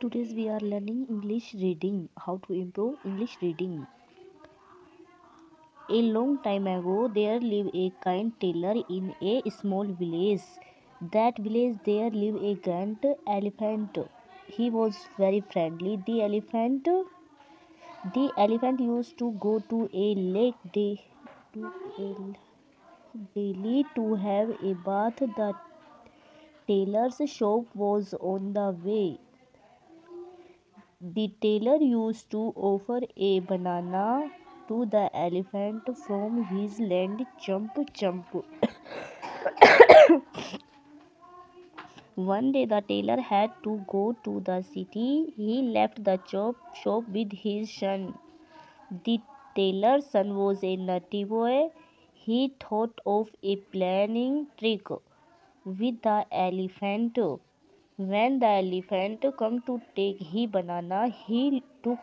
Today's we are learning English reading. How to improve English reading. A long time ago, there lived a kind tailor in a small village. That village there lived a giant elephant. He was very friendly. The elephant, the elephant used to go to a lake day, to daily to have a bath. The tailor's shop was on the way. The tailor used to offer a banana to the elephant from his land. Jump, jump. One day the tailor had to go to the city. He left the shop, shop with his son. The tailor's son was a naughty boy. He thought of a planning trick with the elephant. When the elephant come to take he banana, he took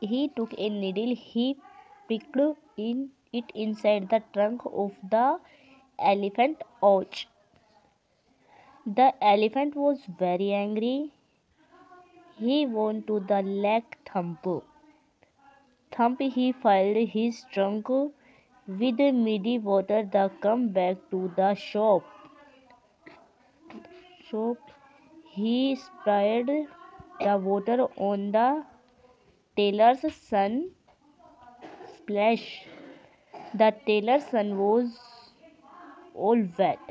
he took a needle. He pricked in it inside the trunk of the elephant. Ouch! The elephant was very angry. He went to the lake Thump. Thump he filled his trunk with muddy water. The come back to the shop. Shop. He sprayed the water on the tailor's son. Splash. The tailor's son was all wet.